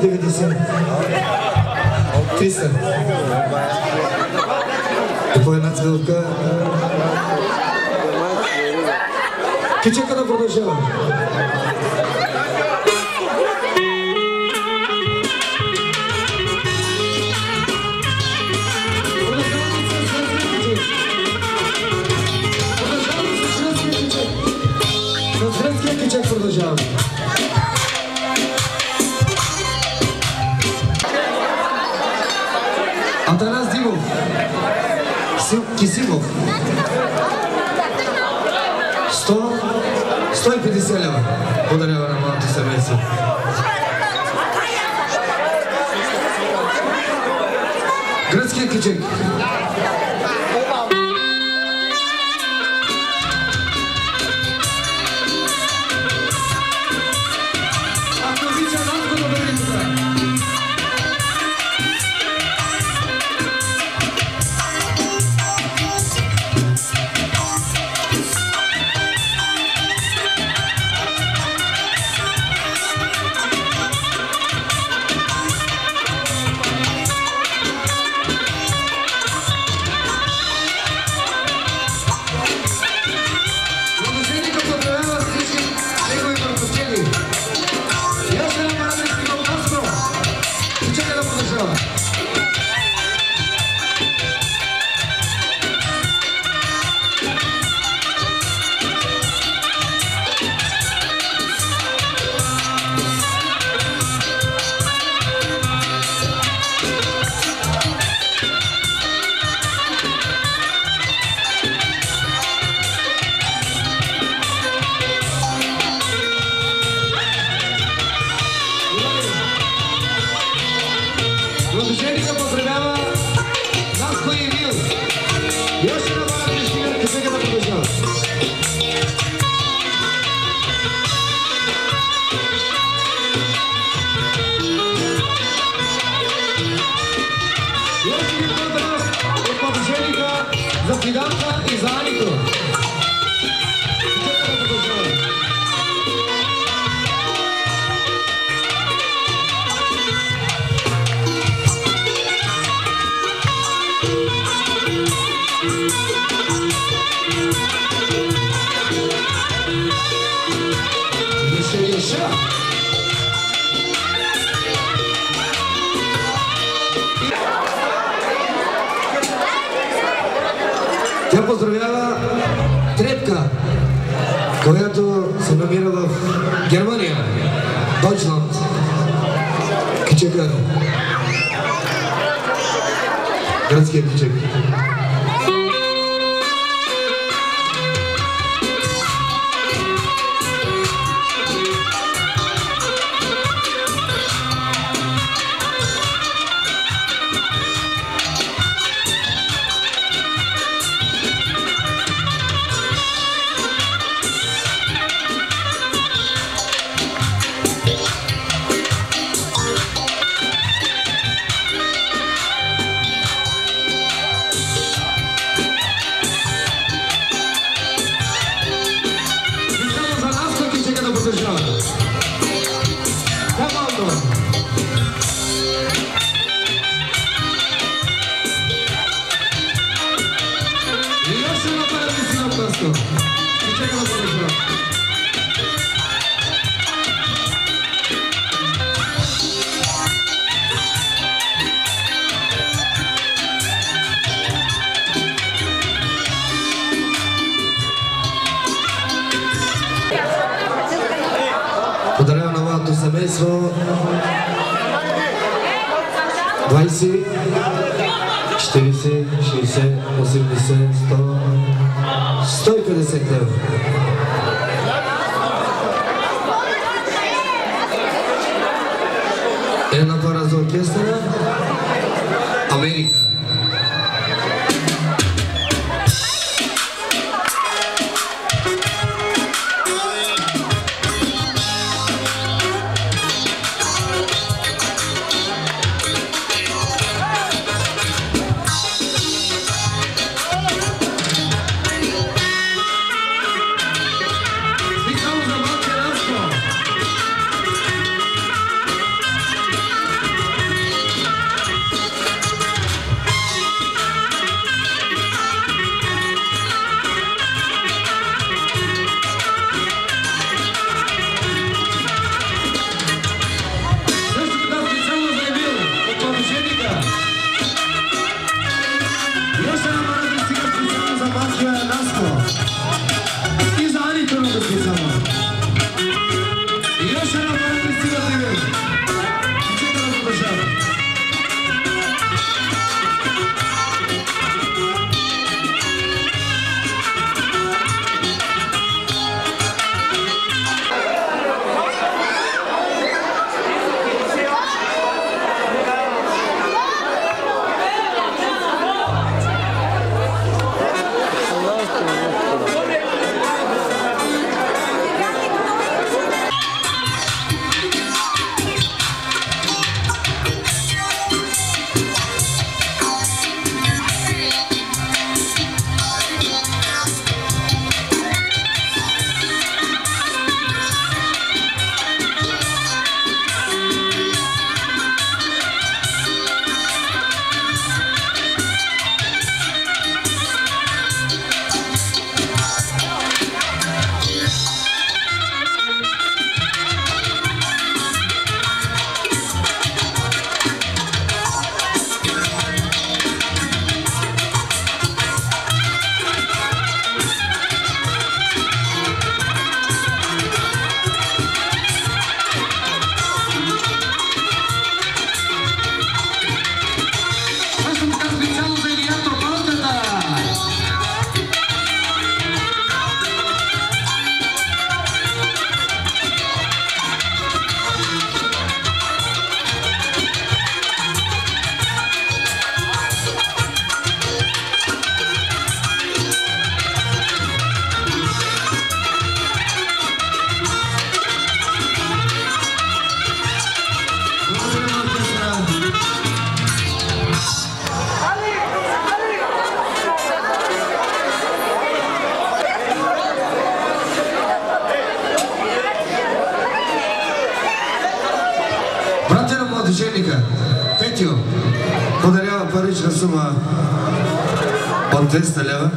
tenho que dizer. Cristian. Depois Nath Vilca. Kičeka na продолжала. подарила нам антисоветцев. Городские кичинки. Amirov, Германия, Deutschland, Kichik Gradskim Kichik 40, 60, 80, 100, 150 евро. kızıma Pantesta leva.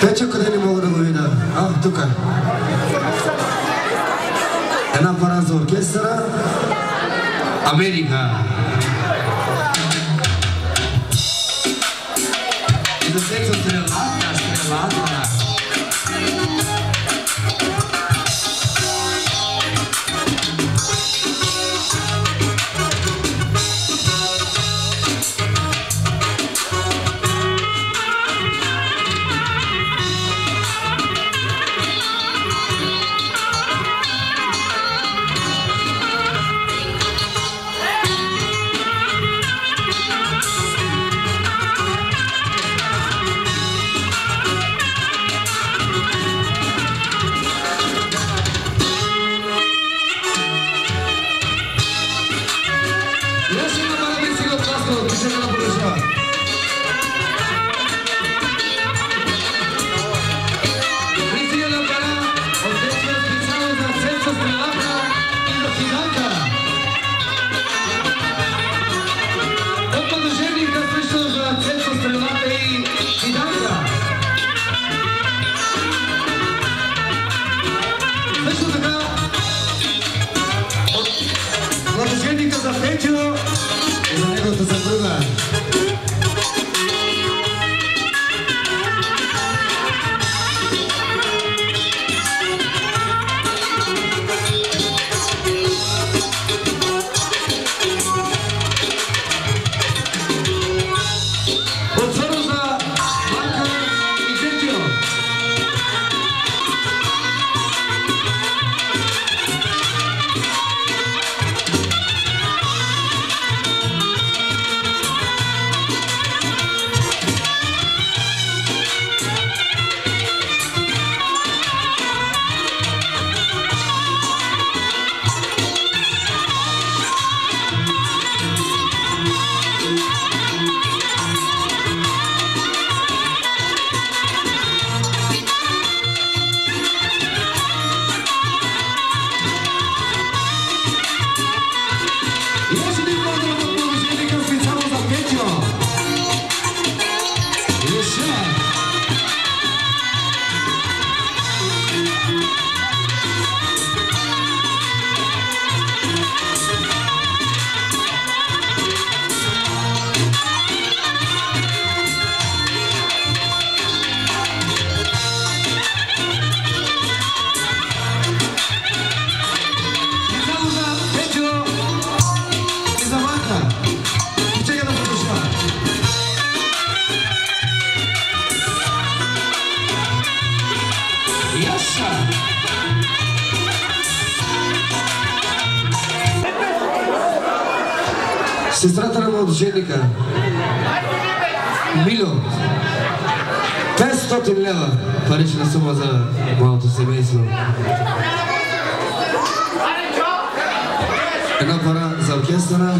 Тече къде не мога да го видя. А, тук е. Една пара за оркестъра. Америка. Angelica, Milo, Testo leva, Parece na sua masa malta semeslo. Една пара за оркестъра.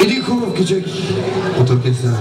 Един хубав кичек от оркестъра.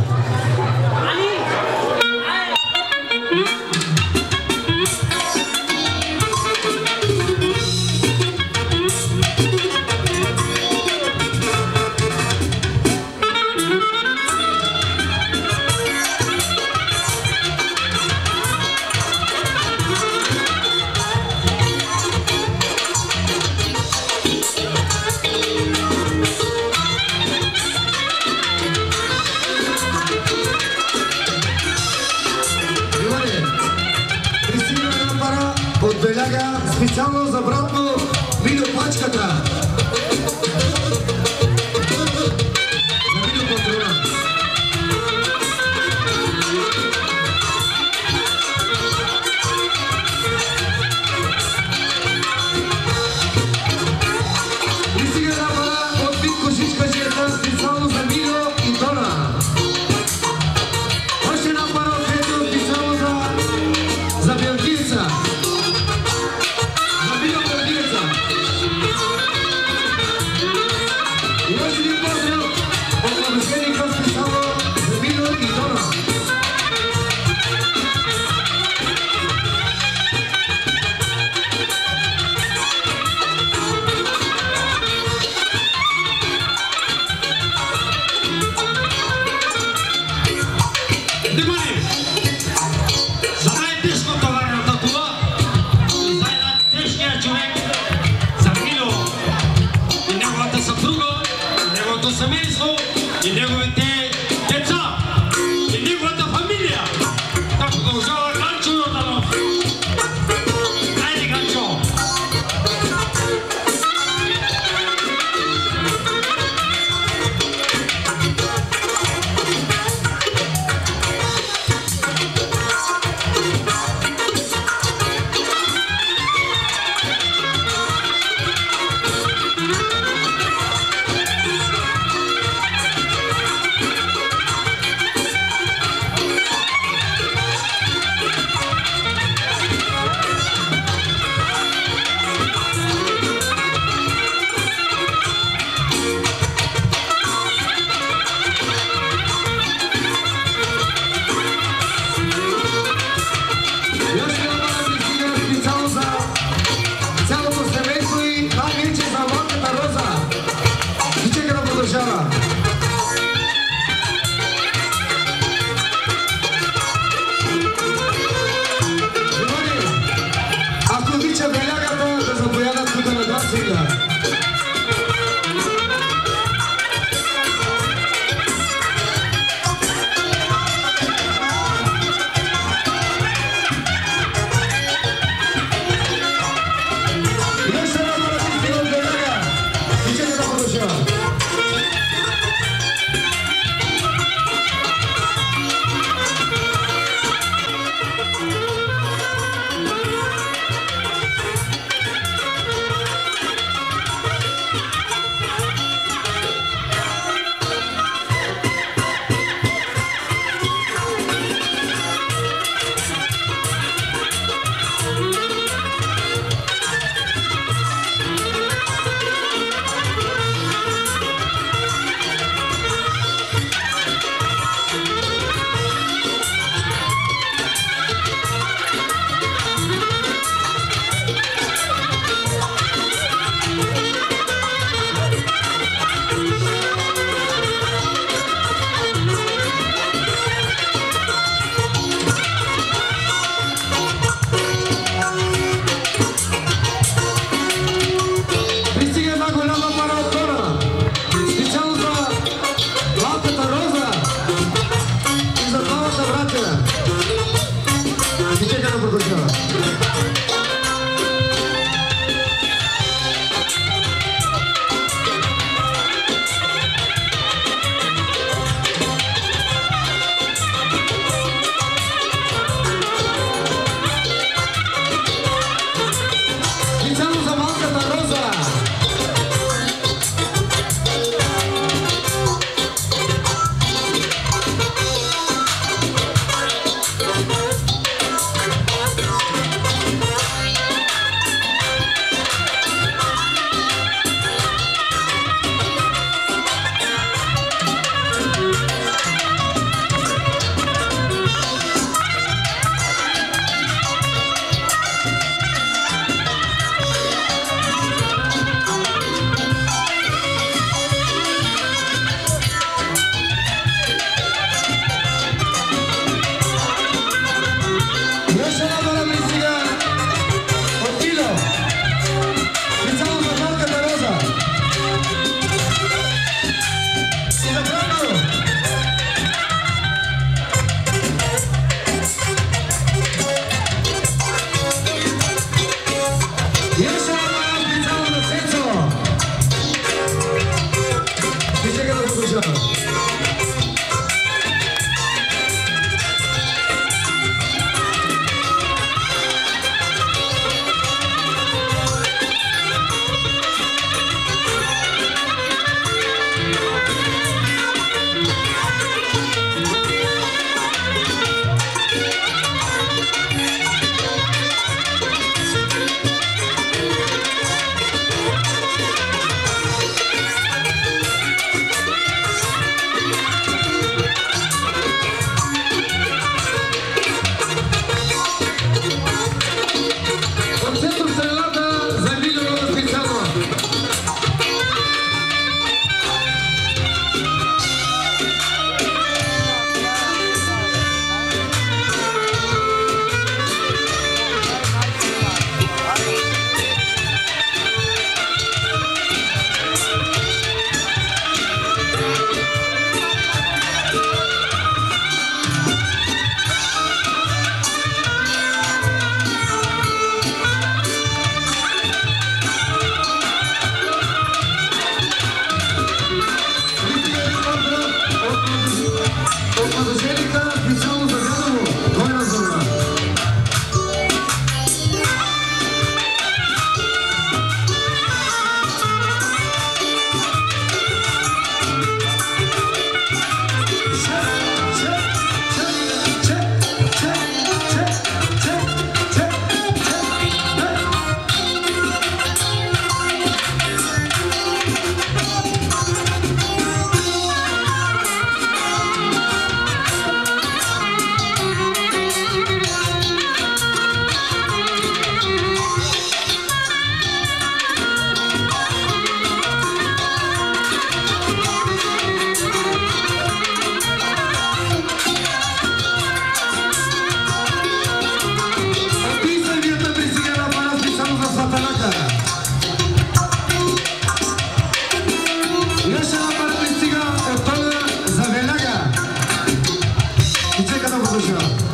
Rogério.